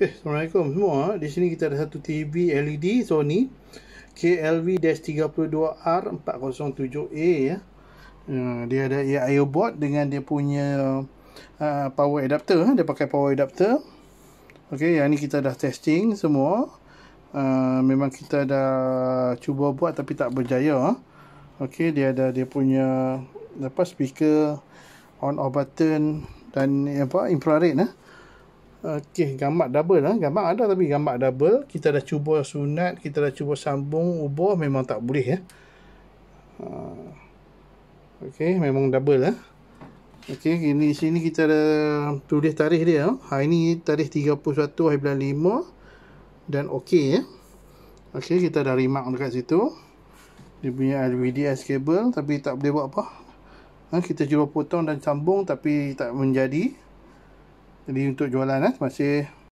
Okay, Assalamualaikum semua. Di sini kita ada satu TV LED Sony KLV-32R 407A ya. Uh, dia ada AIO board dengan dia punya uh, power adapter. Dia pakai power adapter. Okey, yang ni kita dah testing semua. Uh, memang kita dah cuba buat tapi tak berjaya. Okey, dia ada dia punya apa speaker on off button dan apa infrared eh. Okey, gambar double lah. Gambar ada tapi gambar double. Kita dah cuba sunat, kita dah cuba sambung, ubah memang tak boleh ya. Uh, Okey, memang double lah. Okey, ini sini kita ada tulis tarikh dia. Ha ini tarikh 31 hari bulan 5 dan okey ya. Okey, kita dah remark dekat situ. Dia punya LVDS cable tapi tak boleh buat apa. Ha, kita cuba potong dan sambung tapi tak menjadi. Jadi untuk jualan eh masih